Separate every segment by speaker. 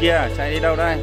Speaker 1: kia chạy đi đâu đây?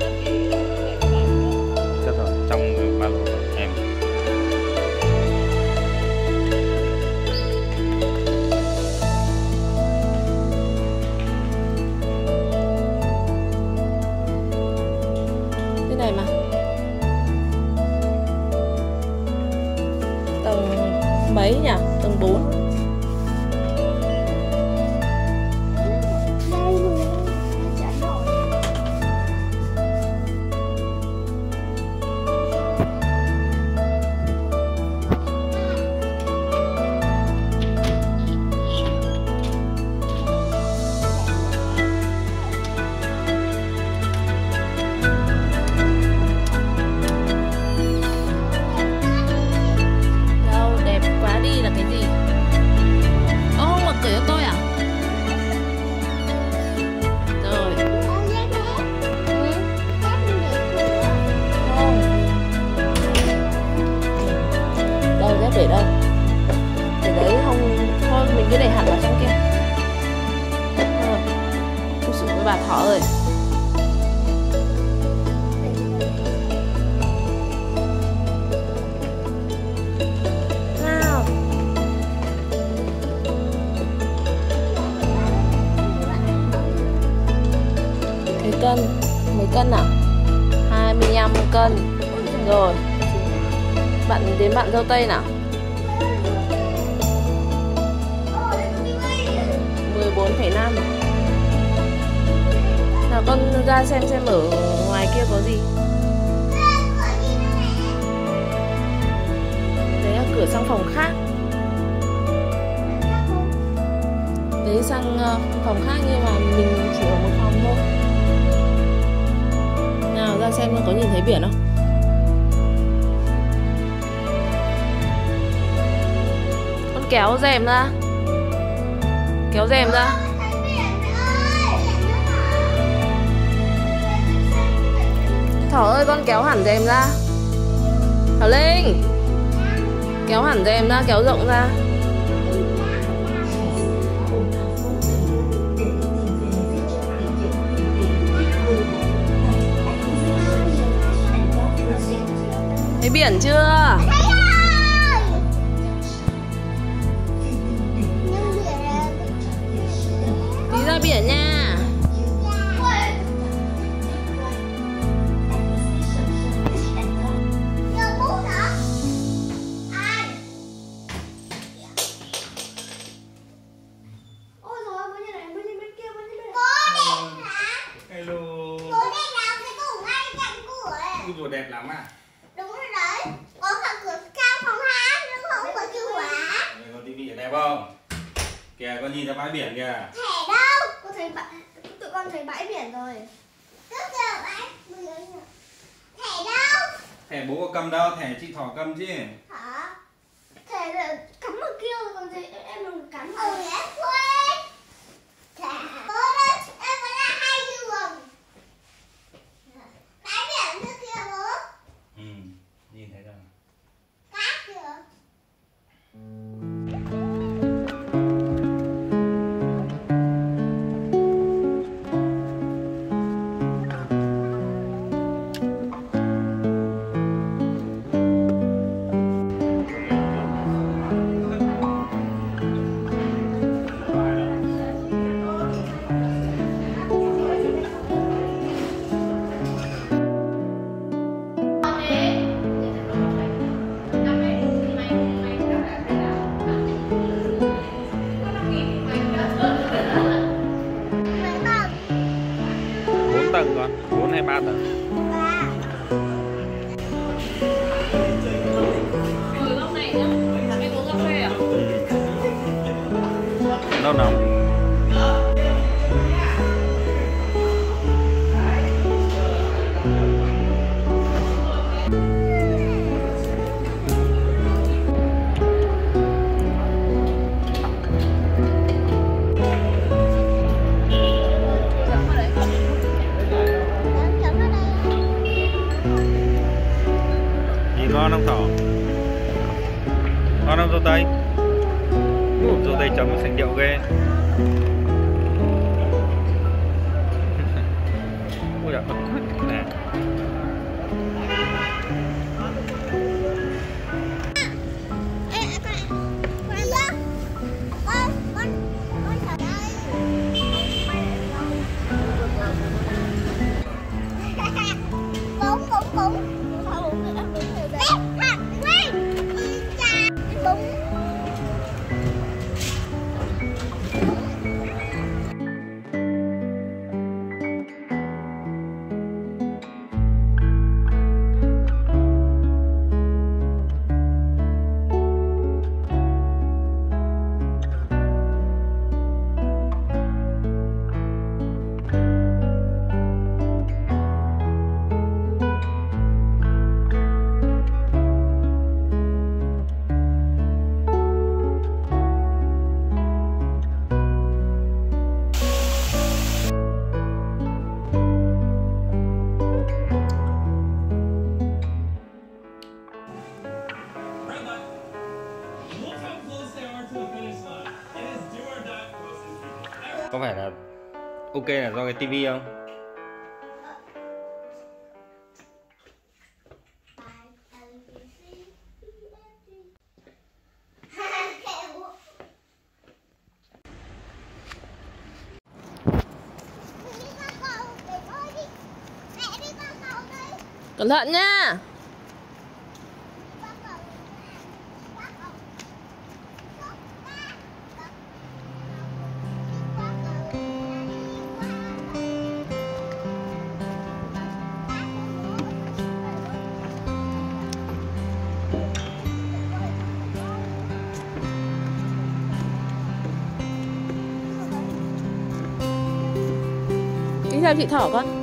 Speaker 2: Cân. Mấy cân nào 25 cân. Rồi. Bạn đến bạn dâu tây nào? 14,5 Nào con ra xem xem ở ngoài kia có gì. Đấy là cửa sang phòng khác. Đấy sang ờ, phòng khác nhưng mà mình chỉ ở một phòng thôi ra xem có nhìn thấy biển không? Con kéo rèm ra. Kéo rèm ra. Thỏ ơi con kéo hẳn rèm ra. Thỏ Linh. Kéo hẳn rèm ra, kéo rộng ra biển chưa? Tí ra biển nha
Speaker 1: không? Kìa con nhìn ra bãi biển kìa.
Speaker 3: Tụi con thấy bãi biển rồi.
Speaker 1: Thẻ bố có cầm đâu? Thẻ chị thỏ cầm chứ.
Speaker 3: Hả? Thẻ là cắm ở kia rồi còn thấy em đừng cắm ừ đây
Speaker 1: nhìn ngon không thỏ ngon không dâu tây Ủa, dâu tây trồng xanh điệu ghê.
Speaker 4: Ôi dạ,
Speaker 3: có phải là ok là do cái tivi không?
Speaker 2: Cẩn thận nha giờ chị Thỏ con.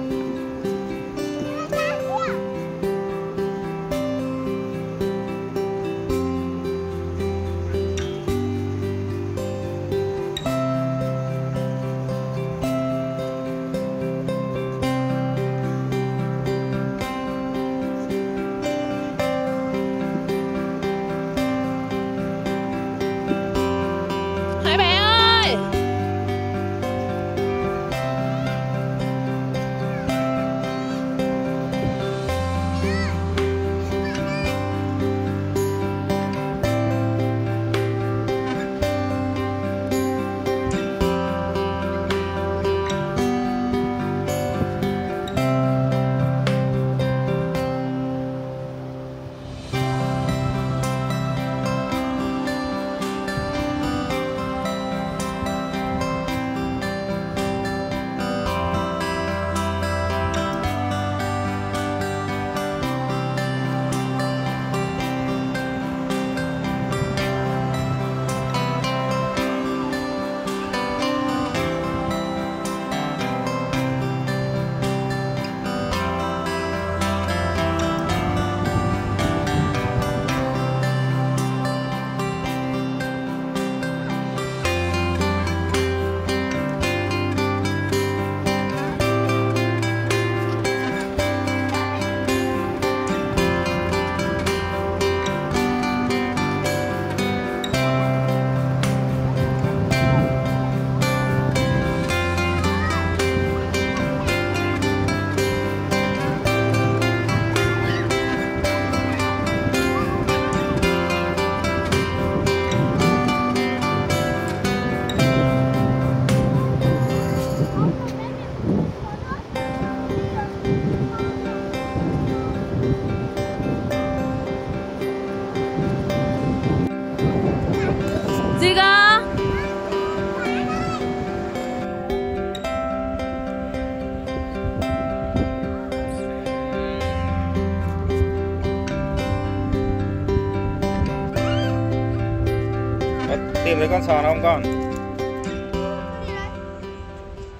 Speaker 3: sò không con?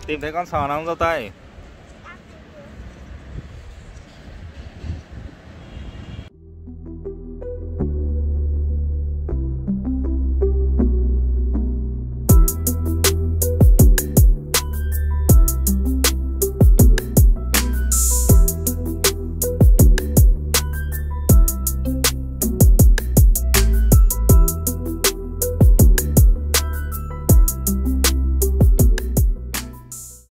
Speaker 3: Tìm thấy con sò nào không? Dâu tây